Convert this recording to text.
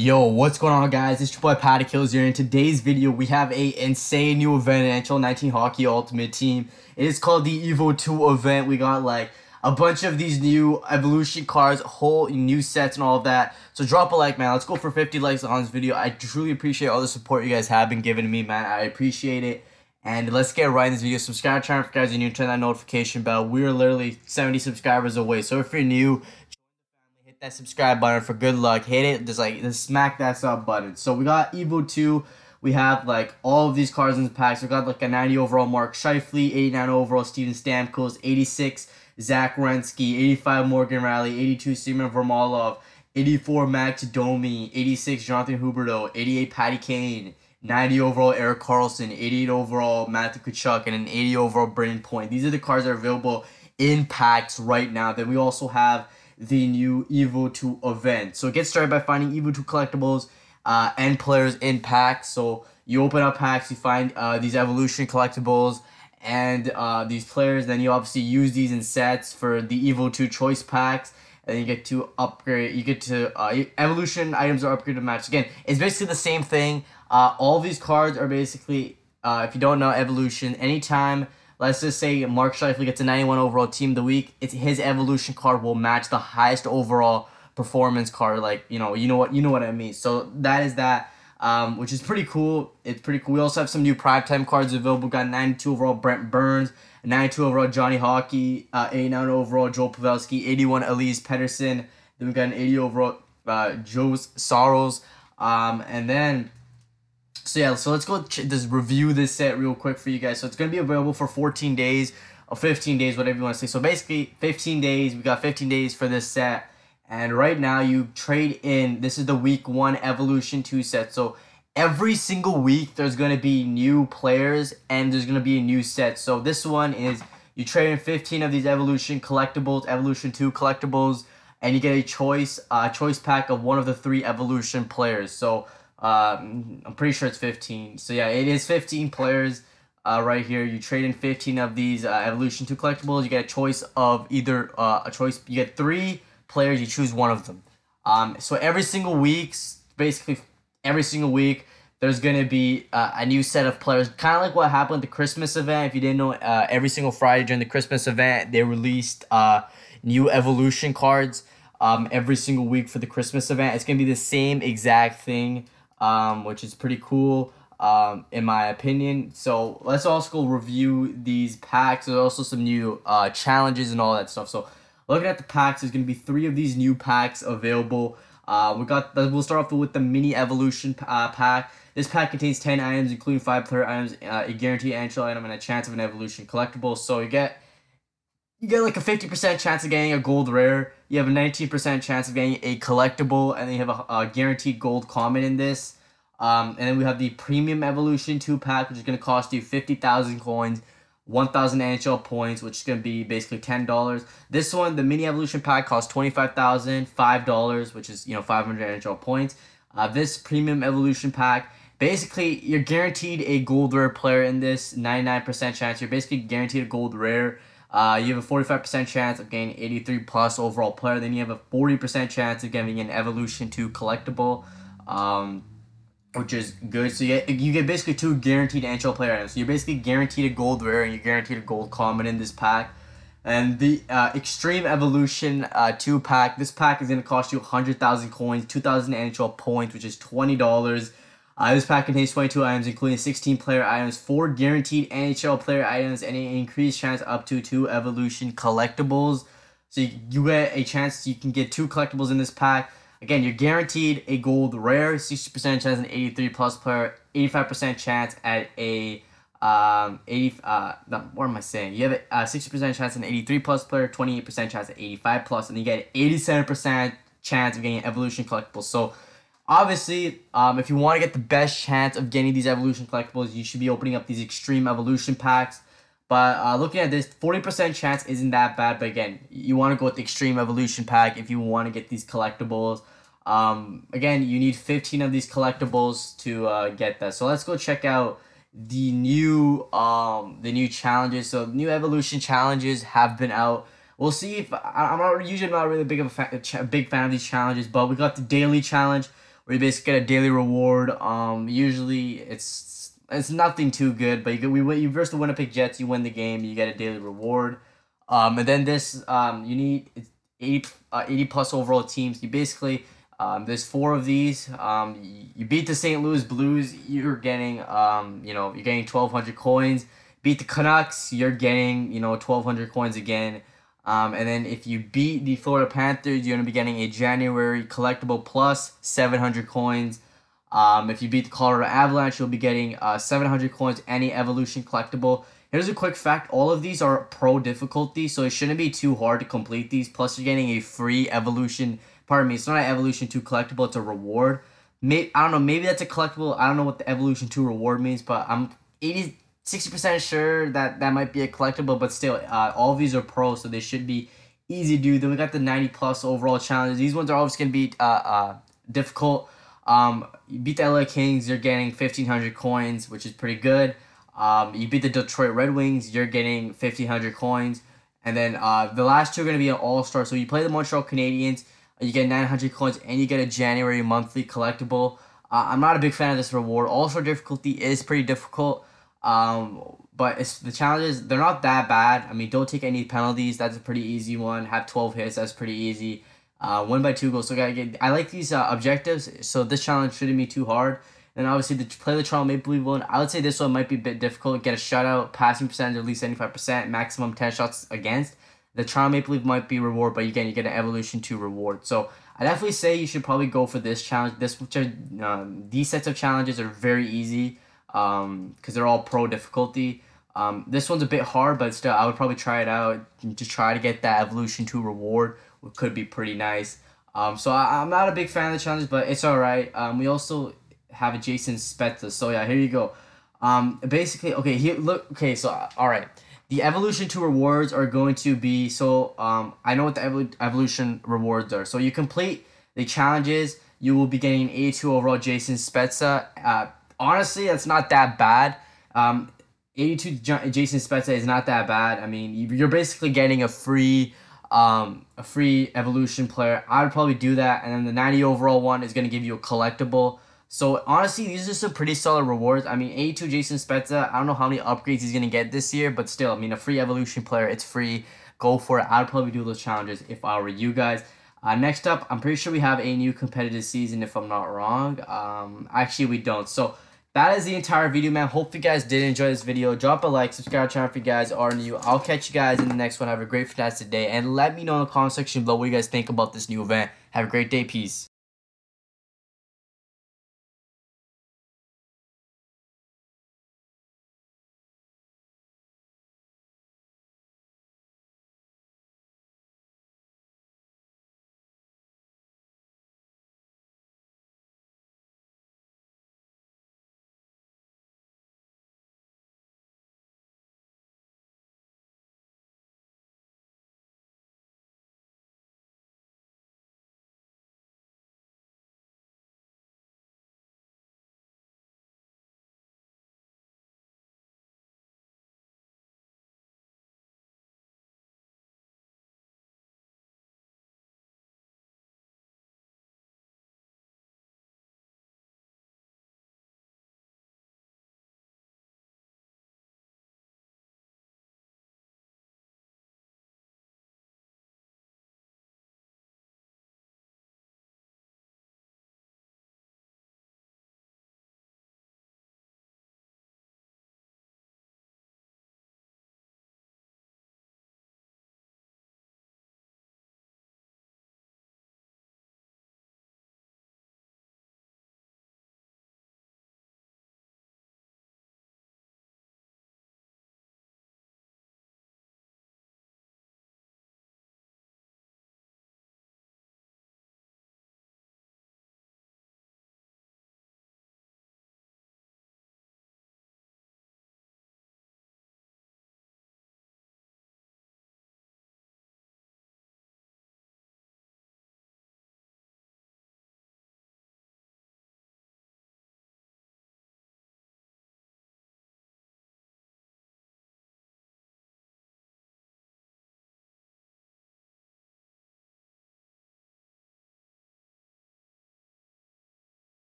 Yo, what's going on guys? It's your boy PaddaKillz here. In today's video, we have a insane new event in NHL 19 Hockey Ultimate Team. It is called the EVO 2 event. We got like a bunch of these new evolution cards, whole new sets and all of that. So drop a like, man. Let's go for 50 likes on this video. I truly appreciate all the support you guys have been giving me, man. I appreciate it. And let's get right in this video. Subscribe channel if you guys are new. Turn that notification bell. We're literally 70 subscribers away. So if you're new, that subscribe button for good luck. Hit it. Just like just smack that sub button. So we got Evo 2. We have like all of these cards in the packs. We got like a 90 overall Mark Scheifele, 89 overall Steven Stamkos, 86 Zach Werenski, 85 Morgan Rielly, 82 Simon Varlamov, 84 Max Domi, 86 Jonathan Huberdeau, 88 Patty Kane, 90 overall Erik Karlsson, 88 overall Matthew Tkachuk, and an 80 overall Brayden Point. These are the cards that are available in packs right now. Then we also have the new Evo 2 event. So get started by finding Evo 2 collectibles uh, and players in packs. So you open up packs, you find uh, these evolution collectibles and uh, these players. Then you obviously use these in sets for the Evo 2 choice packs. And you get to upgrade, you get to, uh, evolution items are upgraded to match. Again, it's basically the same thing. Uh, all these cards are basically, uh, if you don't know evolution, anytime let's just say Mark Scheifele gets a 91 overall team of the week, it's his evolution card will match the highest overall performance card. Like, you know, you know what you know what I mean. So that is that. Um, which is pretty cool. It's pretty cool. We also have some new primetime cards available. We got 92 overall Brent Burns, 92 overall Johnny Hockey, uh, 89 overall Joel Pavelski, 81 Elise Pettersson. Then we got an 80 overall uh, Joe Saros. Um, and then so yeah, so let's go just review this set real quick for you guys. So it's gonna be available for 14 days or 15 days, whatever you want to say. So basically, 15 days. We got 15 days for this set, and right now you trade in. This is the week one evolution two set. So every single week there's gonna be new players and there's gonna be a new set. So this one is you trade in 15 of these evolution collectibles, evolution two collectibles, and you get a choice, a uh, choice pack of one of the three evolution players. So um, I'm pretty sure it's 15. So yeah, it is 15 players uh, right here. You trade in 15 of these uh, Evolution 2 collectibles. You get a choice of either uh, a choice. You get three players. You choose one of them. Um, so every single week, basically every single week, there's gonna be uh, a new set of players. Kind of like what happened at the Christmas event. If you didn't know, uh, every single Friday during the Christmas event, they released uh, new Evolution cards. Um, every single week for the Christmas event. It's gonna be the same exact thing um, which is pretty cool um, in my opinion. So let's also go review these packs. There's also some new uh, challenges and all that stuff. So looking at the packs, there's gonna be three of these new packs available. Uh, we got the, we'll start off with the mini evolution uh, pack. This pack contains 10 items, including 5 player items, uh, a guaranteed NHL item, and a chance of an evolution collectible. So you get you get like a 50% chance of getting a gold rare. You have a 19% chance of getting a collectible, and then you have a, a guaranteed gold common in this. Um, and then we have the premium evolution 2 pack, which is going to cost you 50,000 coins, 1,000 NHL points, which is going to be basically $10. This one, the mini evolution pack, costs $25,000, $5, which is, you know, 500 NHL points. Uh, this premium evolution pack, basically, you're guaranteed a gold rare player in this, 99% chance. You're basically guaranteed a gold rare. Uh, you have a 45% chance of getting 83 plus overall player. Then you have a 40% chance of getting an Evolution 2 collectible, um, which is good. So you get, you get basically two guaranteed NHL player items. So you're basically guaranteed a gold rare and you're guaranteed a gold common in this pack. And the uh, Extreme Evolution uh, 2 pack, this pack is going to cost you 100,000 coins, 2,000 NHL points, which is $20. Uh, this pack contains 22 items, including 16 player items, 4 guaranteed NHL player items, and an increased chance up to 2 evolution collectibles. So you, you get a chance, you can get 2 collectibles in this pack. Again, you're guaranteed a gold rare, 60% chance an 83 plus player, 85% chance at a um 80 uh what am I saying? You have a 60% chance an 83 plus player, 28% chance at 85 plus, and you get 87% chance of getting evolution collectibles. So Obviously, um, if you want to get the best chance of getting these evolution collectibles, you should be opening up these extreme evolution packs. But uh, looking at this, 40% chance isn't that bad. But again, you want to go with the extreme evolution pack if you want to get these collectibles. Um, again, you need 15 of these collectibles to uh, get that. So let's go check out the new um the new challenges. So new evolution challenges have been out. We'll see if I, am not usually not really big of a, fa- a big fan of these challenges, but we got the daily challenge where you basically get a daily reward. Um, usually it's it's nothing too good, but you get, we you versus the Winnipeg Jets, you win the game, you get a daily reward. Um, and then this um, you need 80, uh, 80 plus overall teams. You basically um, there's four of these. Um, you beat the St. Louis Blues, you're getting um, you know you're getting twelve hundred coins. Beat the Canucks, you're getting you know twelve hundred coins again. Um, and then if you beat the Florida Panthers, you're gonna be getting a January collectible plus seven hundred coins. Um, if you beat the Colorado Avalanche, you'll be getting uh, 700 coins, any evolution collectible. Here's a quick fact. All of these are pro difficulty, so it shouldn't be too hard to complete these. Plus, you're getting a free evolution pardon me, it's not an Evolution 2 collectible, it's a reward. May, I don't know, maybe that's a collectible. I don't know what the Evolution 2 reward means, but I'm 80, 60% sure that that might be a collectible, but still, uh, all these are pro, so they should be easy to do. Then we got the 90 plus overall challenges. These ones are always going to be uh, uh, difficult. Um, you beat the LA Kings, you're getting 1,500 coins, which is pretty good. Um, you beat the Detroit Red Wings, you're getting 1,500 coins. And then uh, the last two are going to be an all star. So you play the Montreal Canadiens, you get 900 coins, and you get a January monthly collectible. Uh, I'm not a big fan of this reward. Also, difficulty is pretty difficult. Um, but it's the challenges. They're not that bad. I mean, don't take any penalties. That's a pretty easy one. Have 12 hits. That's pretty easy. Uh, win by two goals. So I get. I like these uh, objectives. So this challenge shouldn't be too hard. And obviously, the play the Toronto Maple Leaf one. I would say this one might be a bit difficult. Get a shutout, passing percentage at least seventy five percent, maximum ten shots against the Toronto Maple Leaf might be reward, but again, you get an Evolution to reward. So I definitely say you should probably go for this challenge. This which are, um, These sets of challenges are very easy because um, they're all pro difficulty. Um, this one's a bit hard, but still, I would probably try it out to try to get that Evolution 2 reward, which could be pretty nice. Um, so I, I'm not a big fan of the challenges, but it's alright. Um, we also have a Jason Spezza. So yeah, here you go. Um, basically, okay, here look. Okay, so all right the evolution 2 rewards are going to be so um i know what the evol- evolution rewards are so you complete the challenges you will be getting an 82 overall jason spezza uh honestly that's not that bad um 82 jason spezza is not that bad i mean you're basically getting a free um a free evolution player i would probably do that and then the 90 overall one is going to give you a collectible so honestly, these are some pretty solid rewards. I mean, 82 Jason Spezza, I don't know how many upgrades he's gonna get this year, but still, I mean, a free evolution player, it's free. Go for it. I'd probably do those challenges if I were you guys. Uh, next up, I'm pretty sure we have a new competitive season, if I'm not wrong. Um, actually, we don't. So that is the entire video, man. Hope you guys did enjoy this video. Drop a like, subscribe to channel if you guys are new. I'll catch you guys in the next one. Have a great fantastic day. And let me know in the comment section below what you guys think about this new event. Have a great day. Peace.